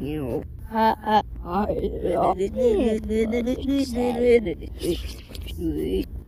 you know, I, I, I.